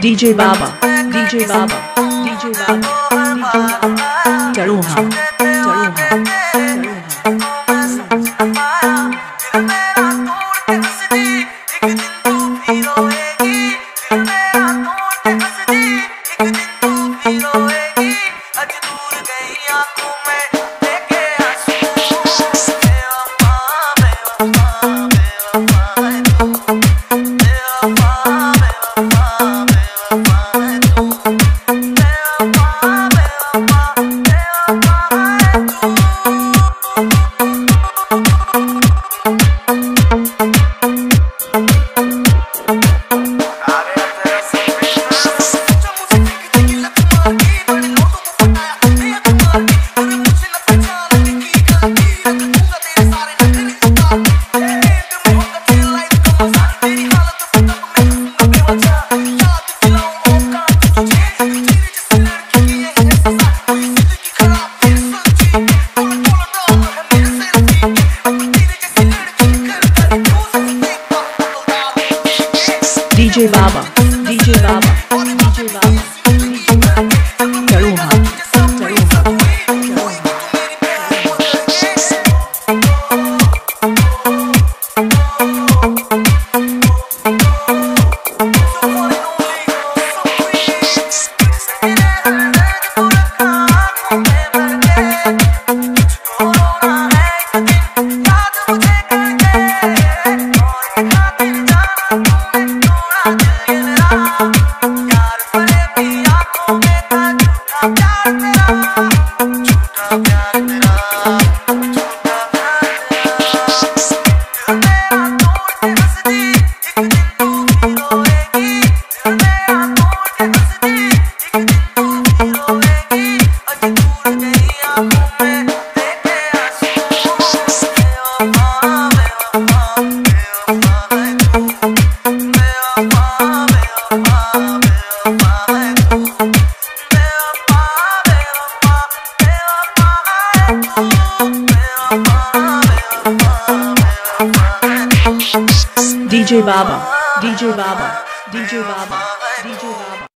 DJ Baba, DJ Baba, DJ Baba, चलो हाँ, DJ Baba, DJ Baba, DJ DJ Baba, DJ Baba, DJ Baba, DJ Baba.